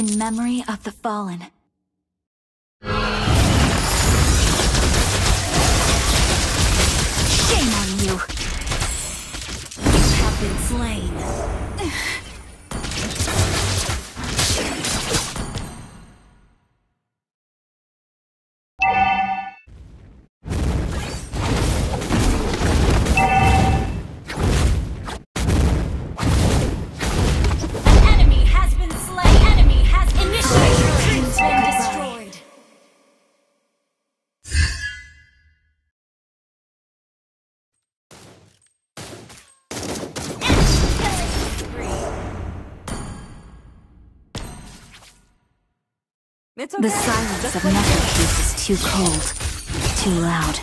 In memory of the fallen. Shame on you! You have been slain. It's okay. The silence Just of wait. Necrokeep is too cold, too loud.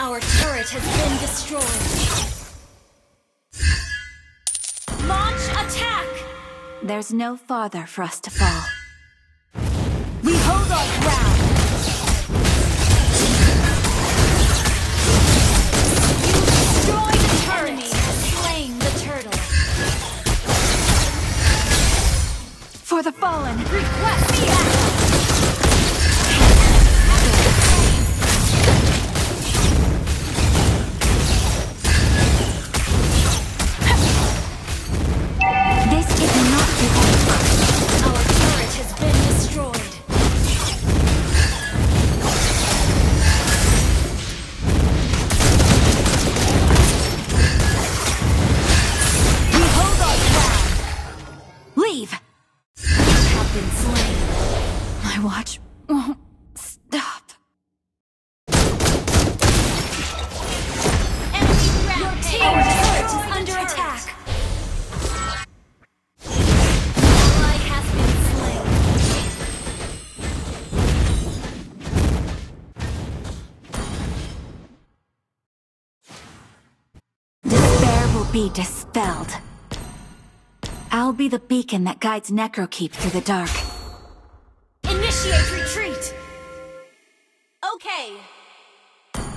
Our turret has been destroyed. Launch attack. There's no farther for us to fall. We hold our ground. Be dispelled. I'll be the beacon that guides Necrokeep through the dark. Initiate retreat. Okay.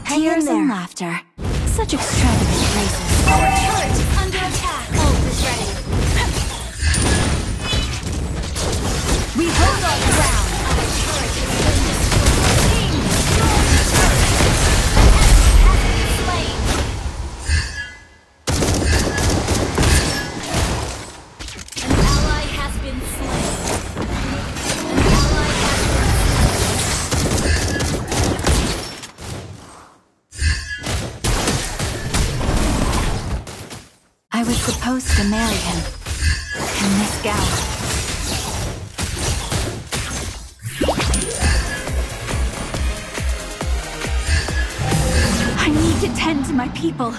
Hang Tears in and laughter. Such extravagant graces. Our turret is under attack. Ult is ready. We hold our ground. I was supposed to marry him. In this gown. I need to tend to my people.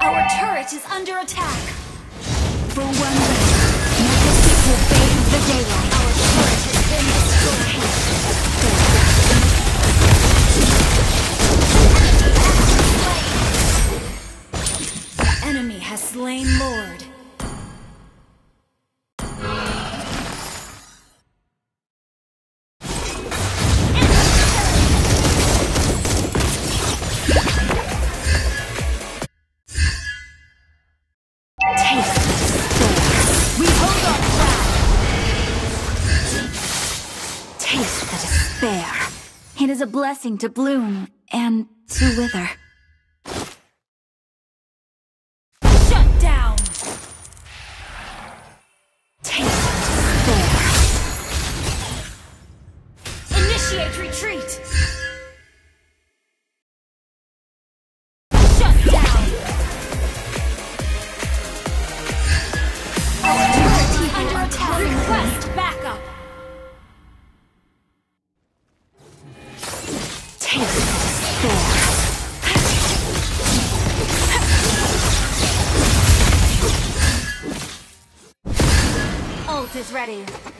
Our turret is under attack. For one enemy has slain Lord. A blessing to bloom and to wither. Ready.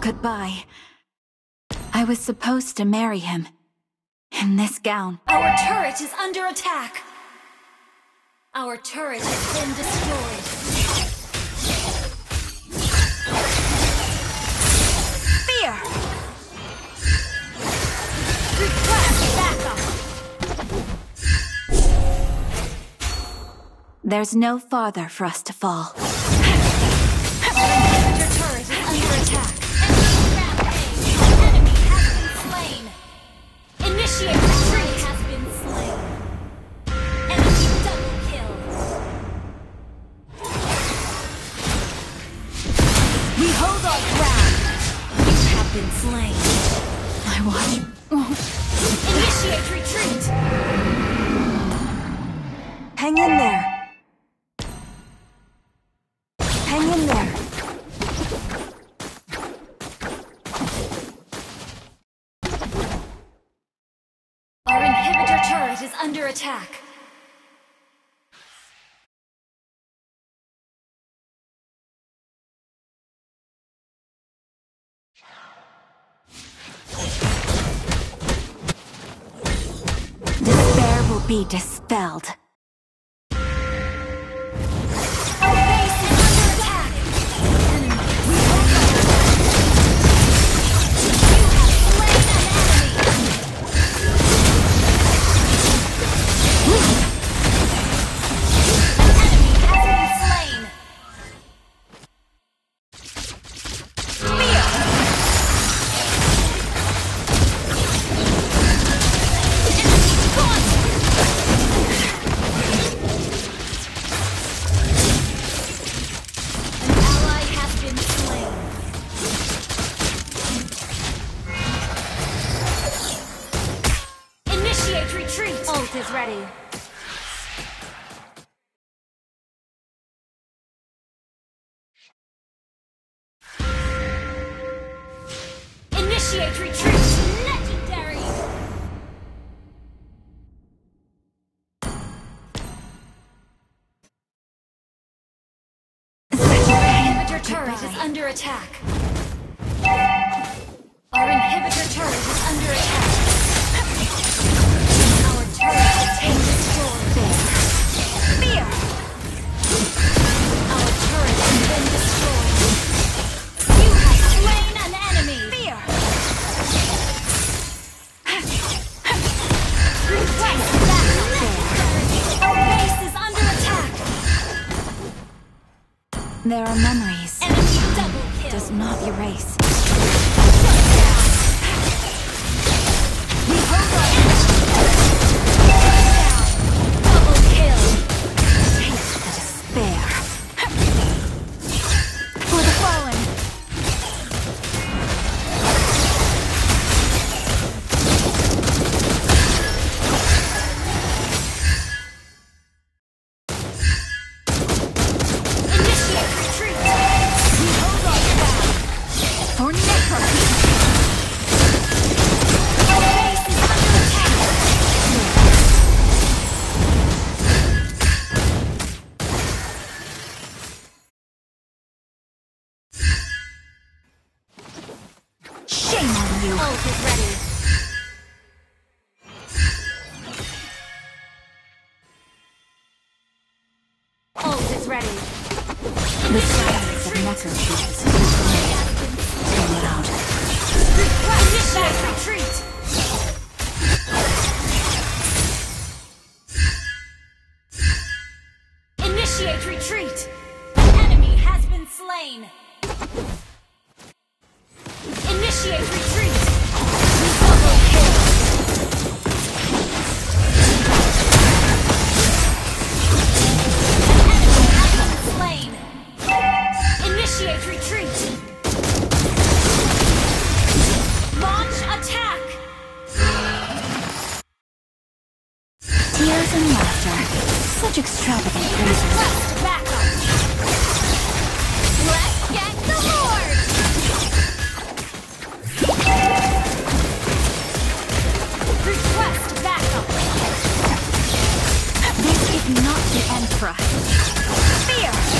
goodbye. I was supposed to marry him. In this gown. Our turret is under attack! Our turret has been destroyed. Fear! Request backup! There's no farther for us to fall. there. Hang in there. Our inhibitor turret is under attack. Despair will be dispelled. is ready. Initiate retreat! Legendary! Inhibitor turret is under attack. Our inhibitor turret is under attack. ready. The silence of metal is retreat! Initiate retreat! Enemy has been slain! tears and laughter. Such extravagant praises. Let's get the Lord! Request backup. This is not the Emperor. Fear!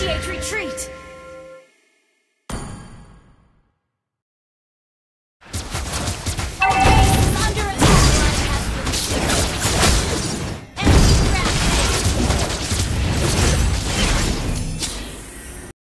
Initiate retreat.